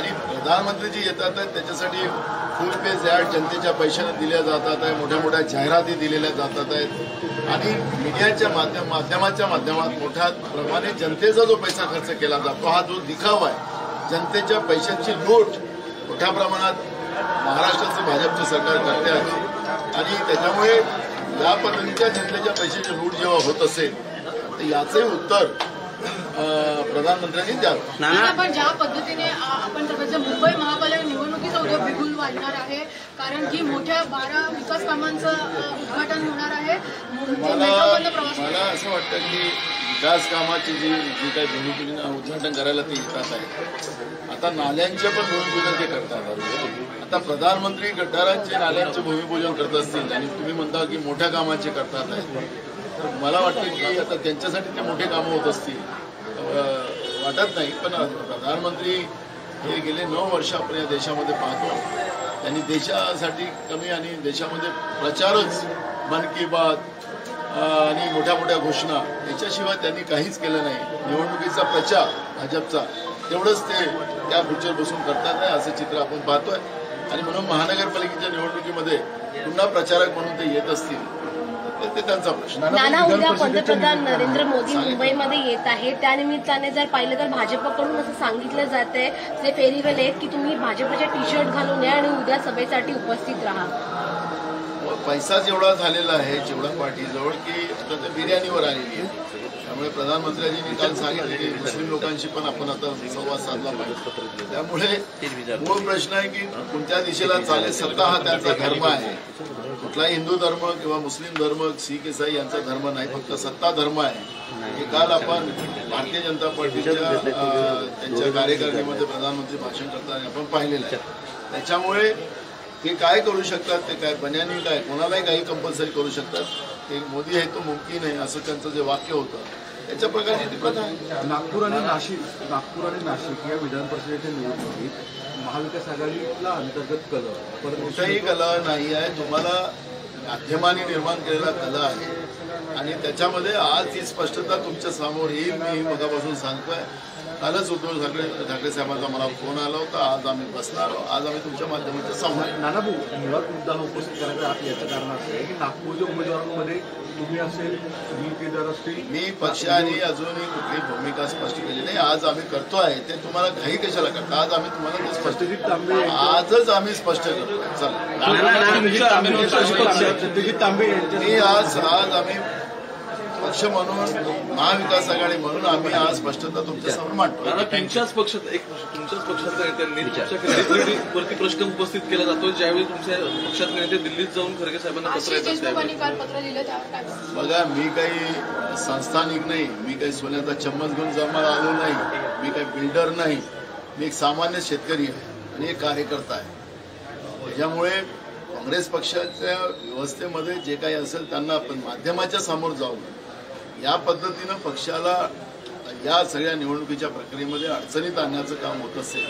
आणि प्रधानमंत्री जी येतात आहेत त्याच्यासाठी फुल पेज ॲड जनतेच्या पैशाने दिल्या जातात आहे मोठ्या मोठ्या जाहिराती दिलेल्या जातात आहेत. आणि मीडियाच्या माध्यम माध्यमाच्या माध्यमात मोठ्या प्रमाणे जनतेचा जो पैसा खर्च केला जातो हा जो दिखावा आहे जनतेच्या पैशांची लूट मोठ्या प्रमाणात महाराष्ट्राचं भाजपचं सरकार करते आहे. आणि त्याच्यामुळे या पद्धतीच्या जनतेच्या पैशाची लूट जेव्हा होत असेल तर याचंही उत्तर प्रधानमंत्र्यांनी द्यावं आपण ज्या पद्धतीने आपण मुंबई महापालिका निवडणुकीचा उद्या बिगुल वाढणार आहे कारण की मोठ्या बारा विकास कामांचं उद्घाटन होणार आहे. मला असं वाटतं की विकास कामाची जी जी काही भूमिपूजन उद्घाटन करायला ते येतात आहे. आता नाल्यांचे पण भूमिपूजन ते करतात. आता प्रधानमंत्री गटारांचे नाल्यांचे भूमिपूजन करत असतील आणि तुम्ही म्हणता की मोठ्या कामाचे करतात आहे. तर मला वाटतं की आता त्यांच्यासाठी ते मोठे कामं होत असतील. वाटत नाही पण प्रधानमंत्री हे गेले नऊ वर्ष आपण या देशामध्ये पाहतो. त्यांनी देशासाठी कमी आणि देशामध्ये प्रचारच मन की बात आणि मोठ्या मोठ्या घोषणा याच्याशिवाय त्यांनी काहीच केलं नाही. निवडणुकीचा प्रचार भाजपचा तेवढंच ते त्या खुर्चीवर बसून करतात नाही असं चित्र आपण पाहतोय. आणि म्हणून महानगरपालिकेच्या निवडणुकीमध्ये पुन्हा प्रचारक म्हणून ते येत असतील. ते त्यांचा प्रश्न. नाना उद्या पंतप्रधान नरेंद्र मोदी मुंबईमध्ये येत आहे त्यानिमित्ताने जर पाहिलं तर भाजपकडून असं सांगितलं जात आहे. ते फेरीवेल आहेत की तुम्ही भाजपचे टी शर्ट घालून या आणि उद्या सभेसाठी उपस्थित राहा. पैसाच एवढा झालेला आहे जेवढा पार्टीजवळ की आता बिर्याणीवर आलेली आहे. त्यामुळे प्रधानमंत्र्यांनी काल सांगितलं की मुस्लिम लोकांशी पण आपण आता संवाद साधला पाहिजे. त्यामुळे मूळ प्रश्न आहे की कोणत्या दिशेला चालेल? सत्ता हा त्यांचा धर्म आहे. कुठलाही हिंदू धर्म किंवा मुस्लिम धर्म सिख इसाई यांचा धर्म नाही फक्त सत्ता धर्म आहे. हे काल आपण भारतीय जनता पार्टीच्या त्यांच्या कार्यकारिणीमध्ये प्रधानमंत्री भाषण करताना आपण पाहिलेलं आहे. त्याच्यामुळे ते काय करू शकतात? ते काय बन्यानी काय? कोणालाही काही कंपल्सरी करू शकतात? ते मोदी आहे तो मुमकिन आहे असं त्यांचं जे वाक्य होतं. त्याच्या प्रकारची ती प्रथा आहे. नागपूर आणि नाशिक नागपूर आणि नाशिक या विधान परिषदेच्या निवडणुकीत महाविकास आघाडीला अंतर्गत कल परंतु कुठेही कला नाही आहे. तुम्हाला माध्यमांनी निर्माण केलेला कला आहे. आणि त्याच्यामध्ये आज ही स्पष्टता तुमच्यासमोर येईल मी मगापासून सांगतोय. कालच उद्धव ठाकरे ठाकरे साहेबांचा मला फोन आला होता. आज आम्ही बसणार आहोत. आज आम्ही तुमच्यासमोर येऊ. नाना भाऊ मुळात मुद्दा उपस्थित करायचा आहे याचं कारण असं आहे की नागपूरच्या उमेदवारांमध्ये तुम्ही असेल सुनील केदार असतील. मी पक्षाने अजूनही कुठली भूमिका स्पष्ट केली नाही. आज आम्ही करतोय. ते तुम्हाला घाई कशाला करता? आज आम्ही तुम्हाला ते स्पष्ट तांबे आजच आम्ही स्पष्ट करतोय. चला. मी आज आज आम्ही पक्ष म्हणून महाविकास आघाडी म्हणून आम्ही आज स्पष्टता तुमच्यासमोर मांडतो तुमच्याच पक्षात एक तुमच्याच पक्षातल्या नेत्यांनी तुमच्या कॅन्डिडेटवरती प्रश्न उपस्थित केला जातो. ज्यावेळी तुमच्या पक्षातले नेते दिल्लीत जाऊन खरगे साहेबांना पत्र येतात? बघा मी काही संस्थानिक नाही मी काही सोन्याचा चम्मच घेऊन जमा आलो नाही मी काही बिल्डर नाही मी एक सामान्य शेतकरी आहे आणि एक कार्यकर्ता आहे. त्याच्यामुळे काँग्रेस पक्षाच्या व्यवस्थेमध्ये जे काही असेल त्यांना आपण माध्यमाच्या समोर जाऊन या पद्धतीनं पक्षाला या सगळ्या निवडणुकीच्या प्रक्रियेमध्ये अडचणीत आणण्याचं काम होत असेल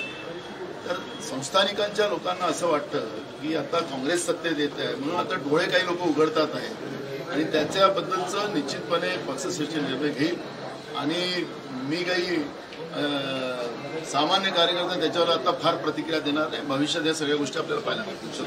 तर संस्थानिकांच्या लोकांना असं वाटतं की आता काँग्रेस सत्तेत येत आहे म्हणून आता डोळे काही लोक उघडतात आहेत. आणि त्याच्याबद्दलचं निश्चितपणे पक्षश्रेष्ठी निर्णय घेईल. आणि मी काही सामान्य कार्यकर्ता त्याच्यावर आता फार प्रतिक्रिया देणार नाही. भविष्यात या सगळ्या गोष्टी आपल्याला पाहायला मिळतील.